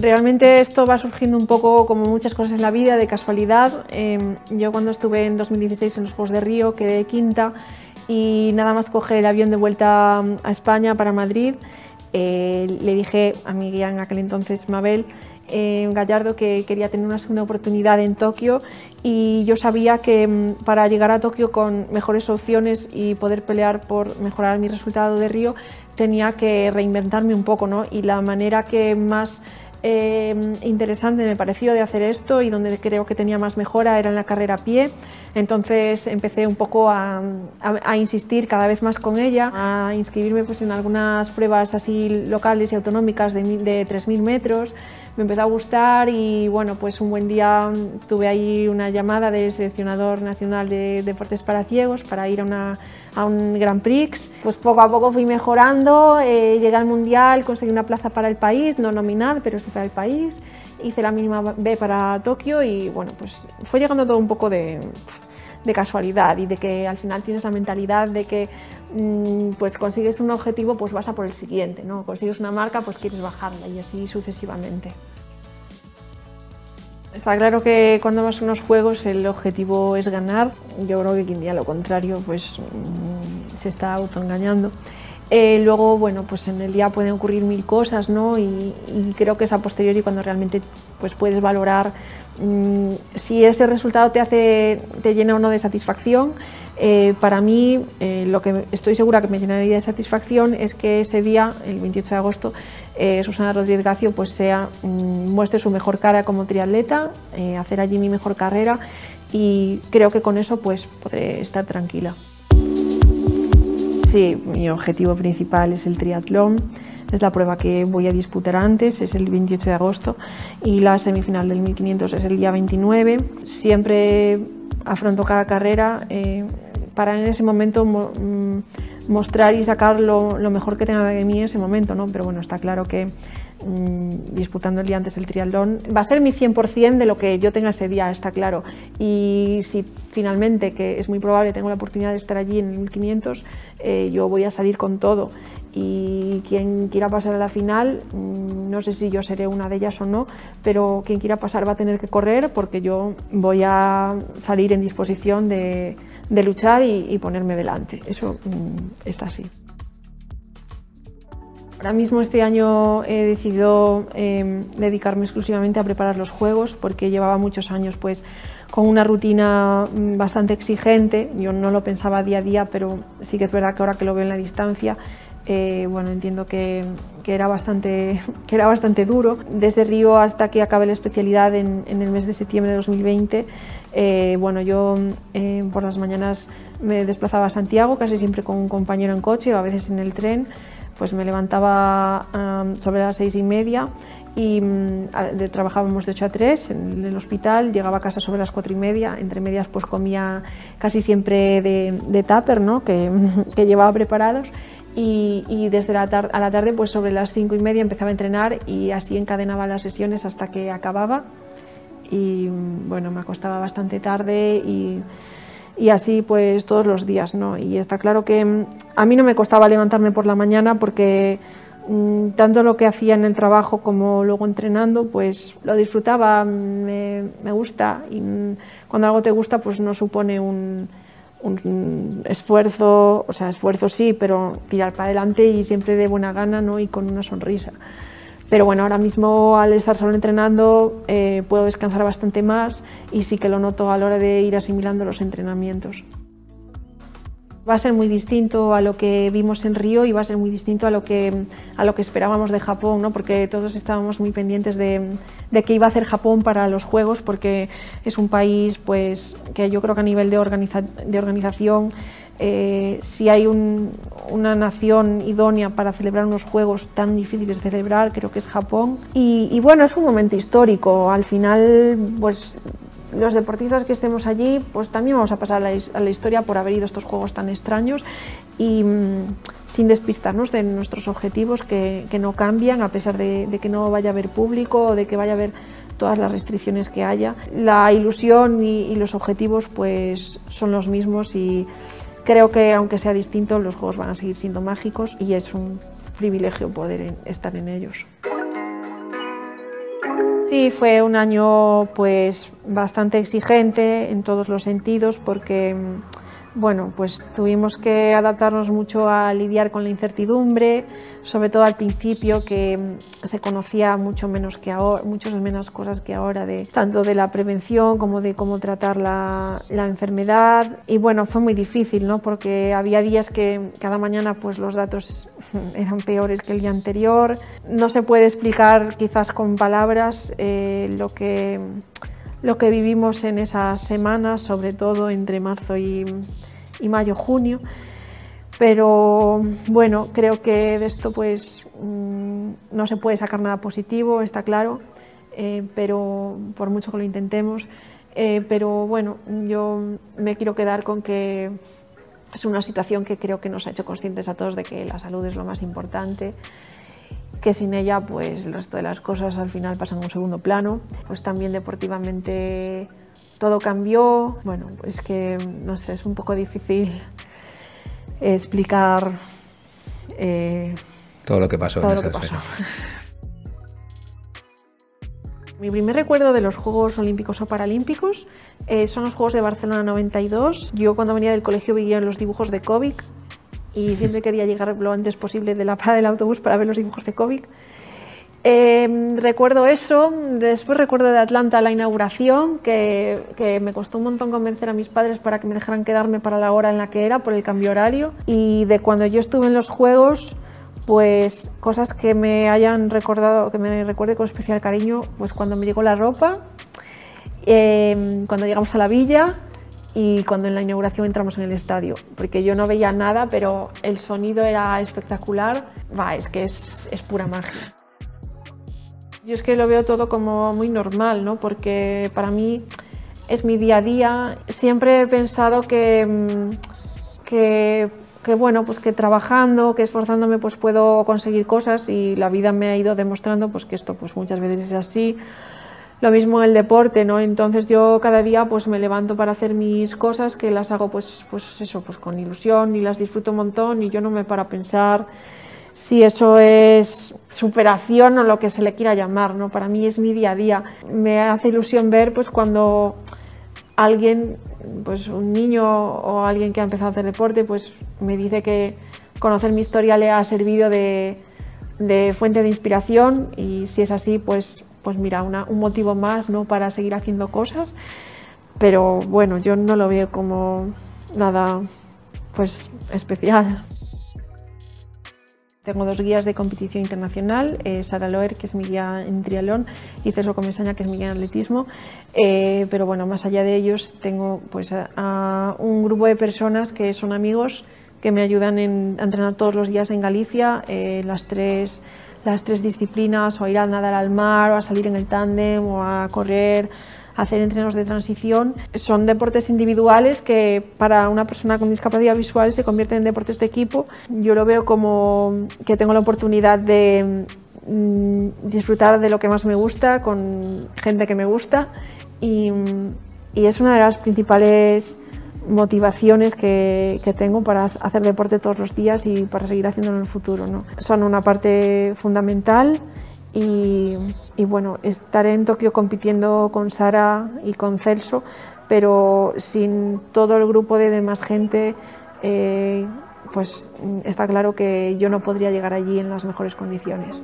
Realmente esto va surgiendo un poco como muchas cosas en la vida, de casualidad. Em, yo cuando estuve en 2016 en los Juegos de Río quedé quinta y nada más coger el avión de vuelta a España para Madrid, eh, le dije a mi guía en aquel entonces, Mabel, eh, Gallardo, que quería tener una segunda oportunidad en Tokio y yo sabía que mm, para llegar a Tokio con mejores opciones y poder pelear por mejorar mi resultado de Río tenía que reinventarme un poco ¿no? y la manera que más eh, interesante me pareció de hacer esto y donde creo que tenía más mejora era en la carrera a pie. Entonces empecé un poco a, insistir cada vez más con ella, a inscribirme pues, en algunas pruebas así locales y autonómicas de, de 3.000 metros me empezó a gustar y bueno, pues un buen día tuve ahí una llamada del seleccionador nacional de deportes para ciegos para ir a, una, a un Grand Prix. Pues poco a poco fui mejorando, eh, llegué al Mundial, conseguí una plaza para el país, no nominal, pero sí para el país. Hice la mínima B para Tokio y bueno, pues fue llegando todo un poco de, de casualidad y de que al final tienes la mentalidad de que pues consigues un objetivo, pues vas a por el siguiente, ¿no? Consigues una marca, pues quieres bajarla y así sucesivamente. Está claro que cuando vas a unos juegos el objetivo es ganar. Yo creo que quien diga lo contrario pues mm, se está autoengañando. Eh, luego, bueno, pues en el día pueden ocurrir mil cosas, ¿no? Y, creo que es a posteriori cuando realmente pues puedes valorar mm, si ese resultado te hace, te llena o no de satisfacción. Eh, para mí, eh, lo que estoy segura que me llenaría de satisfacción es que ese día, el 28 de agosto, eh, Susana Rodríguez Gacio pues sea, mm, muestre su mejor cara como triatleta, hacer allí mi mejor carrera y creo que con eso pues podré estar tranquila. Sí, mi objetivo principal es el triatlón. Es la prueba que voy a disputar antes, es el 28 de agosto y la semifinal del 1500 es el día 29. Siempre afronto cada carrera para en ese momento mm, mostrar y sacar lo, mejor que tenga de mí en ese momento, ¿no? Pero bueno, está claro que mm, disputando el día antes del triatlón va a ser mi 100% de lo que yo tenga ese día, está claro. Y si finalmente, que es muy probable, tengo la oportunidad de estar allí en el 1500, eh, yo voy a salir con todo. Y quien quiera pasar a la final, mm, no sé si yo seré una de ellas o no, pero quien quiera pasar va a tener que correr porque yo voy a salir en disposición de, de luchar y, ponerme delante. Eso mm, está así. Ahora mismo este año he decidido em, dedicarme exclusivamente a preparar los juegos porque llevaba muchos años pues con una rutina mm, bastante exigente. Yo no lo pensaba día a día, pero sí que es verdad que ahora que lo veo en la distancia, eh, bueno, entiendo que, era bastante, que era bastante duro. Desde Río hasta que acabe la especialidad en, en el mes de septiembre de 2020 eh, bueno, yo eh, por las mañanas me desplazaba a Santiago, casi siempre con un compañero en coche o a veces en el tren. Pues me levantaba sobre las seis y media y mm, trabajábamos de 8 a 3 en el hospital, llegaba a casa sobre las cuatro y media, entre medias pues comía casi siempre de, de tupper ¿no? que, que llevaba preparados y, desde la a la tarde pues sobre las cinco y media empezaba a entrenar y así encadenaba las sesiones hasta que acababa y bueno, me acostaba bastante tarde y, y, así pues todos los días, ¿no? Y está claro que mm, a mí no me costaba levantarme por la mañana porque mm, tanto lo que hacía en el trabajo como luego entrenando, pues lo disfrutaba, me, me gusta y mm, cuando algo te gusta pues no supone un, un esfuerzo, o sea, esfuerzo sí, pero tirar para adelante y siempre de buena gana ¿no? y con una sonrisa. Pero bueno, ahora mismo al estar solo entrenando eh, puedo descansar bastante más y sí que lo noto a la hora de ir asimilando los entrenamientos. Va a ser muy distinto a lo que vimos en Río y va a ser muy distinto a lo que, a lo que esperábamos de Japón, ¿no? porque todos estábamos muy pendientes de, de qué iba a hacer Japón para los Juegos, porque es un país pues, que yo creo que a nivel de, de organización eh, si hay una nación idónea para celebrar unos juegos tan difíciles de celebrar, creo que es Japón. Y, bueno, es un momento histórico. Al final, pues los deportistas que estemos allí, pues también vamos a pasar a la, historia por haber ido a estos juegos tan extraños y mm, sin despistarnos de nuestros objetivos que, no cambian a pesar de, que no vaya a haber público o de que vaya a haber todas las restricciones que haya. La ilusión y, y los objetivos pues son los mismos y Creo que aunque sea distinto, los juegos van a seguir siendo mágicos y es un privilegio poder estar en ellos. Sí, fue un año pues bastante exigente en todos los sentidos porque bueno, pues tuvimos que adaptarnos mucho a lidiar con la incertidumbre, sobre todo al principio que se conocía mucho menos que ahora, muchas menos cosas que ahora, de, tanto de la prevención como de cómo tratar la, la, enfermedad. Y bueno, fue muy difícil, ¿no? Porque había días que cada mañana pues los datos eran peores que el día anterior. No se puede explicar quizás con palabras eh, lo que lo que vivimos en esas semanas, sobre todo entre marzo y, mayo-junio. Pero bueno, creo que de esto pues mm, no se puede sacar nada positivo, está claro, eh, pero por mucho que lo intentemos. Eh, pero bueno, yo me quiero quedar con que es una situación que creo que nos ha hecho conscientes a todos de que la salud es lo más importante que sin ella pues el resto de las cosas al final pasan a un segundo plano. Pues también deportivamente todo cambió. Bueno, es que no sé, es un poco difícil explicar eh, todo lo que pasó. Todo lo que pasó. Mi primer recuerdo de los Juegos Olímpicos o Paralímpicos eh, son los Juegos de Barcelona 92. Yo cuando venía del colegio veía los dibujos de Kovic y siempre quería llegar lo antes posible de la parada del autobús para ver los dibujos de Kovic. Em, recuerdo eso, después recuerdo de Atlanta la inauguración, que, que, me costó un montón convencer a mis padres para que me dejaran quedarme para la hora en la que era por el cambio horario. Y de cuando yo estuve en los Juegos, pues cosas que me hayan recordado, que me recuerde con especial cariño, pues cuando me llegó la ropa, em, cuando llegamos a la villa, y cuando en la inauguración entramos en el estadio, porque yo no veía nada, pero el sonido era espectacular, va, es que es, es pura magia. Yo es que lo veo todo como muy normal, ¿no? porque para mí es mi día a día. Siempre he pensado que, mm, que, que, bueno, pues que trabajando, que esforzándome, pues puedo conseguir cosas y la vida me ha ido demostrando pues que esto pues muchas veces es así. Lo mismo en el deporte, ¿no? Entonces yo cada día pues me levanto para hacer mis cosas, que las hago pues, pues eso, pues con ilusión y las disfruto un montón y yo no me paro a pensar si eso es superación o lo que se le quiera llamar, ¿no? Para mí es mi día a día. Me hace ilusión ver pues cuando alguien, pues un niño o alguien que ha empezado a hacer deporte, pues me dice que conocer mi historia le ha servido de, de fuente de inspiración y si es así, pues pues mira, un motivo más ¿no? para seguir haciendo cosas. Pero bueno, yo no lo veo como nada pues especial. Tengo dos guías de competición internacional, eh, Sara Loer, que es mi guía en triatlón, y César Comesaña, que es mi guía en atletismo. Eh, pero bueno, más allá de ellos, tengo pues a, un grupo de personas que son amigos que me ayudan en, a entrenar todos los días en Galicia, eh, las tres las tres disciplinas, o ir a nadar al mar, o a salir en el tándem, o a correr, hacer entrenos de transición. Son deportes individuales que para una persona con discapacidad visual se convierten en deportes de equipo. Yo lo veo como que tengo la oportunidad de mm, disfrutar de lo que más me gusta, con gente que me gusta, y es una de las principales motivaciones que, que, tengo para hacer deporte todos los días y para seguir haciéndolo en el futuro. ¿no? Son una parte fundamental y, y, bueno, estaré en Tokio compitiendo con Sara y con Celso, pero sin todo el grupo de demás gente, eh, pues está claro que yo no podría llegar allí en las mejores condiciones.